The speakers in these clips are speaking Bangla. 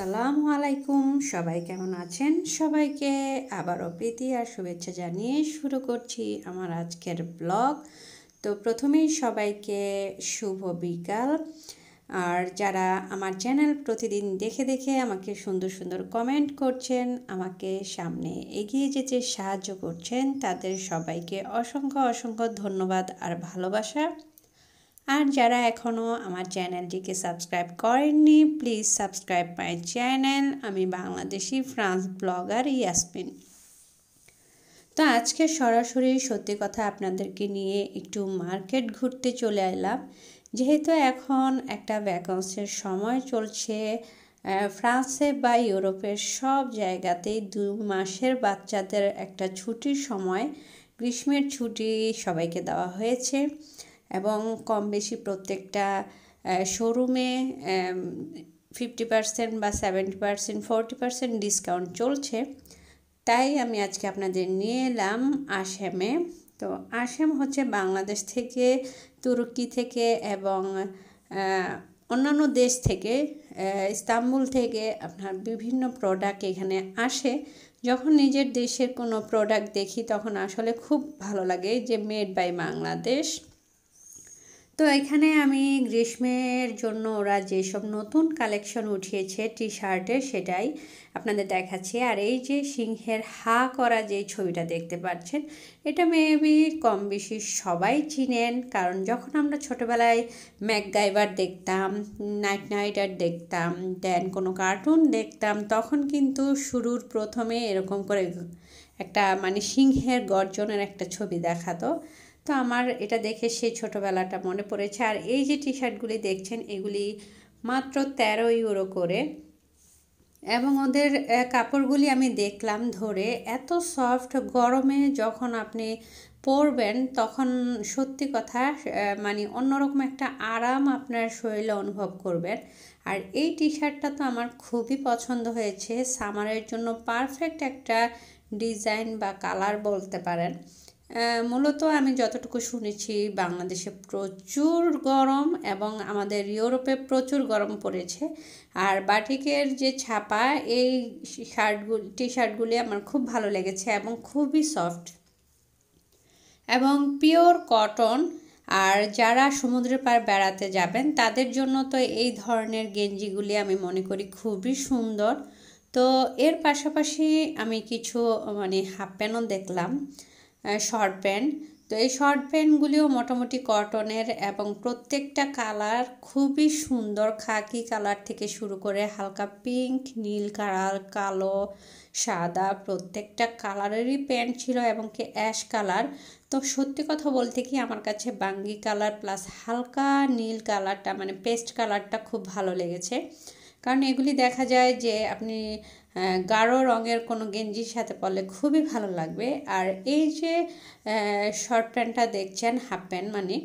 আসসালামু আলাইকুম। সবাই কেমন আছেন? সবাইকে আবারও প্রীতি আর শুভেচ্ছা জানিয়ে শুরু করছি আমার আজকের ব্লগ। তো প্রথমেই সবাইকে শুভ বিকাল। আর যারা আমার চ্যানেল প্রতিদিন দেখে দেখে আমাকে সুন্দর সুন্দর কমেন্ট করছেন, আমাকে সামনে এগিয়ে যেতে সাহায্য করছেন, তাদের সবাইকে অসংখ্য অসংখ্য ধন্যবাদ আর ভালোবাসা। আর যারা এখনও আমার চ্যানেলটিকে সাবস্ক্রাইব করেননি, প্লিজ সাবস্ক্রাইব মাই চ্যানেল। আমি বাংলাদেশি ফ্রান্স ব্লগার ইয়াসমিন। তো আজকে সরাসরি সত্যি কথা আপনাদেরকে নিয়ে একটু মার্কেট ঘুরতে চলে এলাম। যেহেতু এখন একটা ভ্যাকান্সির সময় চলছে ফ্রান্সে বা ইউরোপের সব জায়গাতেই দু মাসের বাচ্চাদের একটা ছুটির সময়, গ্রীষ্মের ছুটি সবাইকে দেওয়া হয়েছে। এবং কম বেশি প্রত্যেকটা শোরুমে ফিফটি পার্সেন্ট বা seventy percent forty percent discount চলছে। তাই আমি আজকে আপনাদের নিয়ে এলাম আসামে। তো আসাম হচ্ছে বাংলাদেশ থেকে, তুর্কি থেকে এবং অন্যান্য দেশ থেকে ইস্তাম্বুল থেকে আপনার বিভিন্ন প্রোডাক্ট এখানে আসে। যখন নিজের দেশের কোনো প্রোডাক্ট দেখি তখন আসলে খুব ভালো লাগে যে মেড বাই বাংলাদেশ। তো এখানে আমি গ্রীষ্মের জন্য ওরা যেসব নতুন কালেকশন উঠিয়েছে টি শার্টের সেটাই আপনাদের দেখাচ্ছি। আর এই যে সিংহের হা করা যে ছবিটা দেখতে পাচ্ছেন, এটা মেবি কম বেশি সবাই চিনেন, কারণ যখন আমরা ছোটোবেলায় ম্যাকগাইভার দেখতাম, নাইট নাইটার দেখতাম, দেন কোনো কার্টুন দেখতাম, তখন কিন্তু শুরুর প্রথমে এরকম করে একটা মানে সিংহের গর্জনের একটা ছবি দেখাতো। তো আমার এটা দেখে সেই ছোটোবেলাটা মনে পড়েছে। আর এই যে টি শার্টগুলি দেখছেন, এগুলি মাত্র তেরো ইউরো করে। এবং ওদের কাপড়গুলি আমি দেখলাম ধরে এত সফট, গরমে যখন আপনি পরবেন তখন সত্যি কথা মানে অন্যরকম একটা আরাম আপনার শরীরে অনুভব করবেন। আর এই টি শার্টটা তো আমার খুবই পছন্দ হয়েছে। সামারের জন্য পারফেক্ট একটা ডিজাইন বা কালার বলতে পারেন। মূলত আমি যতটুকু শুনেছি, বাংলাদেশে প্রচুর গরম এবং আমাদের ইউরোপে প্রচুর গরম পড়েছে। আর বাটিকের যে ছাপা, এই শার্টগুলি টি শার্টগুলি আমার খুব ভালো লেগেছে এবং খুবই সফট। এবং পিওর কটন, আর যারা সমুদ্রের পার বেড়াতে যাবেন, তাদের জন্য তো এই ধরনের গেঞ্জিগুলি আমি মনে করি খুবই সুন্দর। তো এর পাশাপাশি আমি কিছু মানে হাফ প্যান্টও দেখলাম। শর্ট প্যান্ট তো এই শর্ট প্যান্টগুলিও মোটামুটি কটনের এবং প্রত্যেকটা কালার খুবই সুন্দর, খাকি কালার থেকে শুরু করে হালকা পিঙ্ক নীল, কালার, কালো, সাদা, প্রত্যেকটা কালারেরই প্যান্ট ছিল এবং কি অ্যাশ কালার তো সত্যি কথা বলতে কি আমার কাছে বাঙ্গি কালার প্লাস হালকা নীল কালারটা মানে পেস্ট কালারটা খুব ভালো লেগেছে। কারণ এগুলি দেখা যায় যে আপনি গাঢ় রঙের কোনো গেঞ্জির সাথে পরলে খুবই ভালো লাগবে। আর এই যে শর্ট প্যান্টটা দেখছেন হাফ প্যান্ট মানে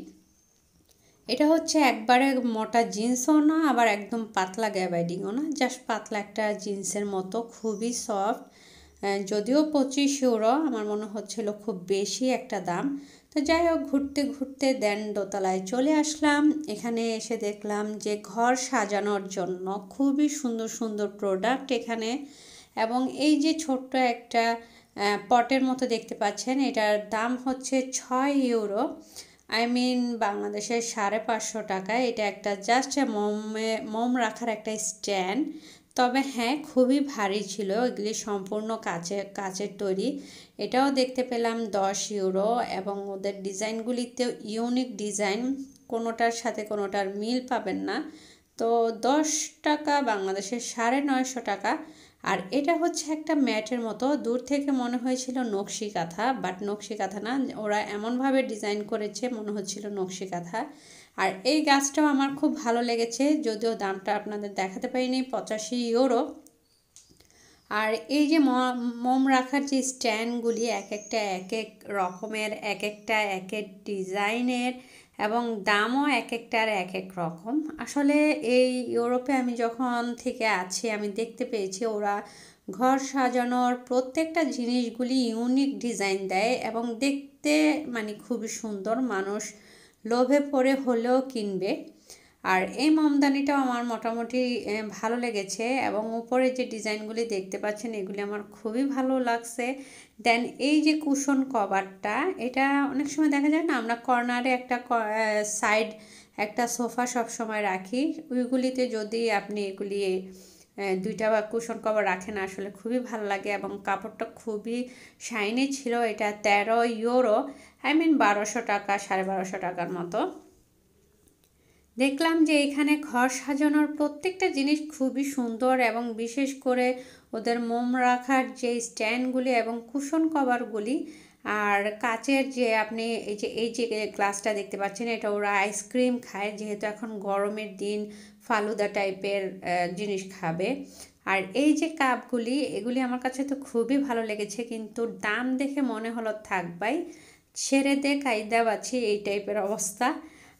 এটা হচ্ছে একবারে মোটা জিন্সও না, আবার একদম পাতলা গ্যাবাইডিংও না জাস্ট পাতলা একটা জিন্সের মতো, খুবই সফট যদিও পঁচিশ ইউরো আমার মনে হচ্ছিল খুব বেশি একটা দাম। তো যাই হোক, ঘুরতে ঘুরতে দেন দোতলায় চলে আসলাম। এখানে এসে দেখলাম যে ঘর সাজানোর জন্য খুবই সুন্দর সুন্দর প্রোডাক্ট এখানে এবং এই যে ছোট্ট একটা পটের মতো দেখতে পাচ্ছেন, এটার দাম হচ্ছে ছয় ইউরো আই মিন বাংলাদেশের সাড়ে পাঁচশো টাকা এটা একটা জাস্ট মোমে, মোম রাখার একটা স্ট্যান্ড তবে হ্যাঁ খুবই ভারী ছিল এগুলি সম্পূর্ণ কাচের কাচের তৈরি। এটাও দেখতে পেলাম দশ ইউরো এবং ওদের ডিজাইনগুলিতেও ইউনিক ডিজাইন, কোনোটার সাথে কোনোটার মিল পাবেন না। তো দশ টাকা বাংলাদেশের সাড়ে নয়শো টাকা। আর এটা হচ্ছে একটা ম্যাটের মতো, দূর থেকে মনে হয়েছিল নকশি কাঁথা, বাট নকশি কাঁথা না, ওরা এমনভাবে ডিজাইন করেছে মনে হচ্ছিল নকশি কাঁথা। আর এই গাছটাও আমার খুব ভালো লেগেছে, যদিও দামটা আপনাদের দেখাতে পারিনি, পঁচাশি ইউরো। আর এই যে মোম রাখার যে স্ট্যান্ডগুলি এক একটা, এক এক রকমের, এক একটা, এক এক ডিজাইনের এবং দামও এক একটার এক এক রকম। আসলে এই ইউরোপে আমি যখন থেকে আছি, আমি দেখতে পেয়েছি ওরা ঘর সাজানোর প্রত্যেকটা জিনিসগুলি ইউনিক ডিজাইন দেয় এবং দেখতে মানে খুবই সুন্দর। মানুষ লোভে পড়ে হলেও কিনবে। আর এই মোমদানিটাও আমার মোটামুটি ভালো লেগেছে এবং উপরে যে ডিজাইনগুলি দেখতে পাচ্ছেন, এগুলি আমার খুবই ভালো লাগছে। দেন এই যে কুশন কভারটা, এটা অনেক সময় দেখা যায় না, আমরা কর্নারে একটা সাইড একটা সোফা সব সময় রাখি। ওইগুলিতে যদি আপনি এগুলি দুইটা বা কুশন কভার রাখেন, আসলে খুবই ভালো লাগে এবং কাপড়টা খুবই শাইনি ছিল। এটা তেরো ইউরো। আই মিন বারোশো টাকা, সাড়ে বারোশো টাকার মতো। দেখলাম যে এখানে ঘর সাজানোর প্রত্যেকটা জিনিস খুবই সুন্দর এবং বিশেষ করে ওদের মোম রাখার যে স্ট্যান্ডগুলি এবং কুশন কভারগুলি আর কাচের যে আপনি এই যে এই যে গ্লাসটা দেখতে পাচ্ছেন, এটা ওরা আইসক্রিম খায় যেহেতু এখন গরমের দিন ফালুদা টাইপের জিনিস খাবে। আর এই যে কাপগুলি, এগুলি আমার কাছে তো খুবই ভালো লেগেছে, কিন্তু দাম দেখে মনে হলো থাকবাই ছেড়ে দে কায়দা বাছি এই টাইপের অবস্থা।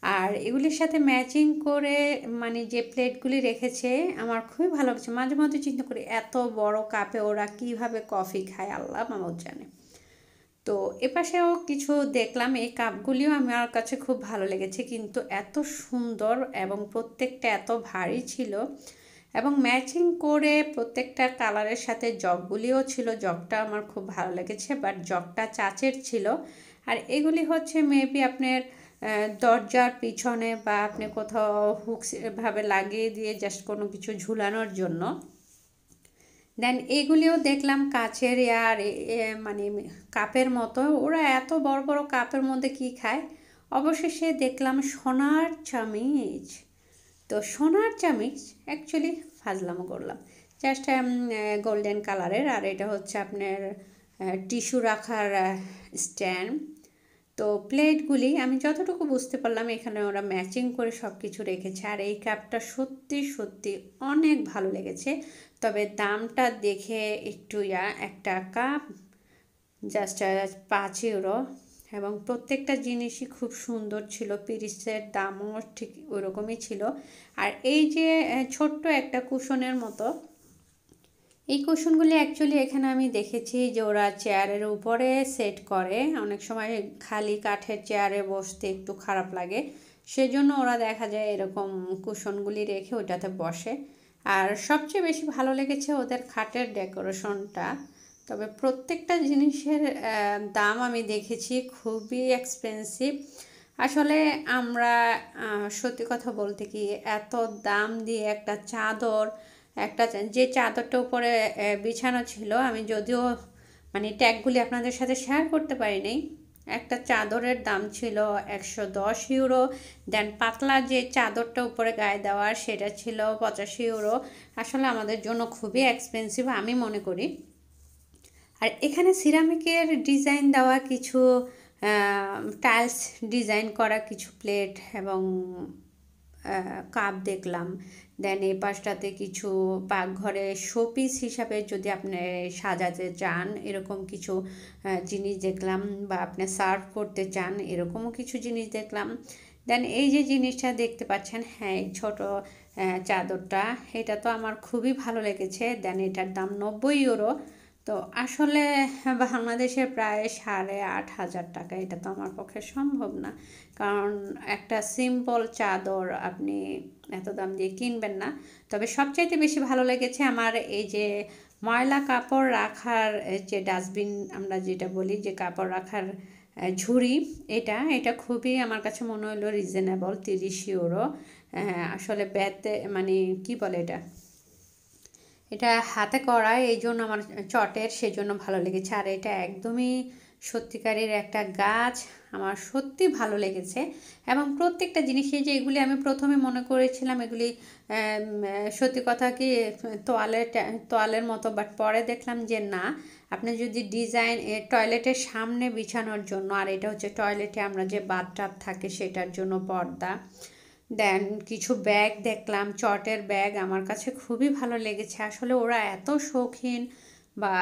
আর এগুলির সাথে ম্যাচিং করে মানে যে প্লেটগুলি রেখেছে, আমার খুবই ভালো লাগছে। মাঝে মাঝে চিন্তা করি, এত বড় কাপে ওরা কীভাবে কফি খায়, আল্লাহ মামুদ জানে। তো এপাশেও কিছু দেখলাম, এই কাপগুলিও আমার কাছে খুব ভালো লেগেছে, কিন্তু এত সুন্দর এবং প্রত্যেকটা এত ভারী ছিল। এবং ম্যাচিং করে প্রত্যেকটা কালারের সাথে জগগুলিও ছিল, জগটা আমার খুব ভালো লেগেছে, বাট জগটা চাচের ছিল। আর এগুলি হচ্ছে মেবি আপনার দরজার পিছনে বা আপনি কোথাও হুকস ভাবে লাগিয়ে দিয়ে জাস্ট কোনো কিছু ঝুলানোর জন্য। দেন এগুলিও দেখলাম কাছের আর মানে কাপের মতো। ওরা এত বড় বড় কাপের মধ্যে কি খায়? অবশেষে দেখলাম সোনার চামিচ। তো সোনার চামিচ অ্যাকচুয়ালি ফাজলামো করলাম। জাস্ট গোল্ডেন কালারের আর এটা হচ্ছে আপনার টিস্যু রাখার স্ট্যান্ড তো প্লেটগুলি আমি যতটুকু বুঝতে পারলাম, এখানে ওরা ম্যাচিং করে সব কিছু রেখেছে। আর এই কাপটা সত্যি সত্যি অনেক ভালো লেগেছে। তবে দামটা দেখে একটু ইয়া, একটা কাপ জাস্ট পাঁচ ইউরো। এবং প্রত্যেকটা জিনিসই খুব সুন্দর ছিল পিরিসের দামও ঠিক ওরকমই ছিল। আর এই যে ছোট্ট একটা কুশনের মতো এই কুশনগুলি অ্যাকচুয়ালি এখানে আমি দেখেছি যে ওরা চেয়ারের উপরে সেট করে। অনেক সময় খালি কাঠের চেয়ারে বসতে একটু খারাপ লাগে। সেজন্য ওরা দেখা যায় এরকম কুশনগুলি রেখে ওটাতে বসে। আর সবচেয়ে বেশি ভালো লেগেছে ওদের খাটের ডেকোরেশনটা। তবে প্রত্যেকটা জিনিসের দাম আমি দেখেছি খুবই এক্সপেন্সিভ আসলে আমরা সত্যি কথা বলতে কি এত দাম দিয়ে একটা চাদর একটা যে চাদরটা উপরে বিছানো ছিল, আমি যদিও মানে ট্যাগগুলি আপনাদের সাথে শেয়ার করতে পারিনি, একটা চাদরের দাম ছিল একশো দশ ইউরো দেন পাতলা যে চাদরটা উপরে গায়ে দেওয়ার সেটা ছিল পঁচাশি ইউরো আসলে আমাদের জন্য খুবই এক্সপেন্সিভ আমি মনে করি। আর এখানে সিরামিকের ডিজাইন দেওয়া কিছু টাইলস ডিজাইন করা কিছু প্লেট এবং কাপ দেখলাম। দেন এই পাশটাতে কিছু পাকঘরে শোপিস হিসাবে যদি আপনি সাজাতে চান, এরকম কিছু জিনিস দেখলাম বা আপনি সার্ভ করতে চান, এরকমও কিছু জিনিস দেখলাম। দেন এই যে জিনিসটা দেখতে পাচ্ছেন হ্যাঁ এই ছোটো চাদরটা, এটা তো আমার খুবই ভালো লেগেছে। দেন এটার দাম নব্বই ইউরো তো আসলে বাংলাদেশে প্রায় সাড়ে আট হাজার টাকা, এটা তো আমার পক্ষে সম্ভব না। কারণ একটা সিম্পল চাদর আপনি এত দাম দিয়ে কিনবেন না। তবে সবচাইতে বেশি ভালো লেগেছে আমার এই যে ময়লা কাপড় রাখার যে ডাস্টবিন আমরা যেটা বলি, যে কাপড় রাখার ঝুড়ি, এটা এটা খুবই আমার কাছে মনে হলো রিজনেবল তিরিশ ইউরো আসলে ব্যাতে মানে কি বলে এটা? এটা হাতে করা, এই জন্য আমার চটের, সেজন্য ভালো লেগেছে। আর এটা একদমই সত্যিকারের একটা গাছ আমার সত্যি ভালো লেগেছে এবং প্রত্যেকটা জিনিসে যে এগুলি আমি প্রথমে মনে করেছিলাম, এগুলি সত্যি কথা কি তোয়ালের তোয়ালের মতো বাট পরে দেখলাম যে না, আপনি যদি ডিজাইন টয়লেটের সামনে বিছানোর জন্য, আর এটা হচ্ছে টয়লেটে আমরা যে বাথটাব থাকে সেটার জন্য পর্দা, দেন কিছু ব্যাগ দেখলাম, চটের ব্যাগ, আমার কাছে খুবই ভালো লেগেছে। আসলে ওরা এত শৌখিন বা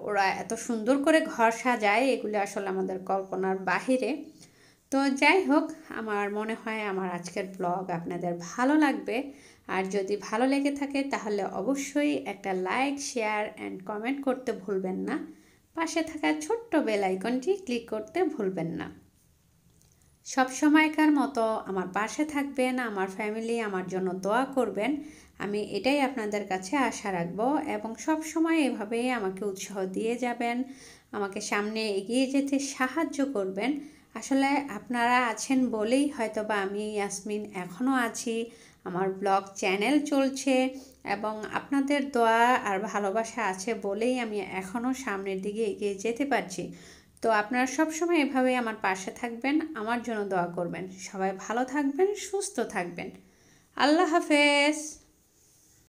ওরা এত সুন্দর করে ঘর সাজায়, এগুলো আসলে আমাদের কল্পনার বাহিরে। তো যাই হোক, আমার মনে হয় আমার আজকের ব্লগ আপনাদের ভালো লাগবে। আর যদি ভালো লেগে থাকে, তাহলে অবশ্যই একটা লাইক, শেয়ার অ্যান্ড কমেন্ট করতে ভুলবেন না। পাশে থাকা ছোট্ট বেল আইকনটি ক্লিক করতে ভুলবেন না। সব সময়কার মতো আমার পাশে থাকবেন, আমার ফ্যামিলি আমার জন্য দোয়া করবেন। আমি এটাই আপনাদের কাছে আশা রাখব এবং সব সময় এভাবেই আমাকে উৎসাহ দিয়ে যাবেন, আমাকে সামনে এগিয়ে যেতে সাহায্য করবেন। আসলে আপনারা আছেন বলেই হয়তোবা আমি ইয়াসমিন এখনও আছি, আমার ব্লগ চ্যানেল চলছে এবং আপনাদের দোয়া আর ভালোবাসা আছে বলেই আমি এখনও সামনের দিকে এগিয়ে যেতে পারছি। তো আপনারা সবসময় এভাবেই আমার পাশে থাকবেন, আমার জন্য দোয়া করবেন। সবাই ভালো থাকবেন, সুস্থ থাকবেন। আল্লাহ হাফেজ।